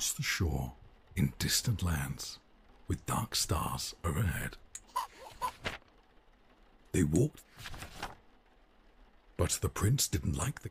across the shore in distant lands with dark stars overhead. They walked, but the prince didn't like the.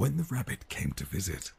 When the rabbit came to visit,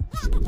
Yeah.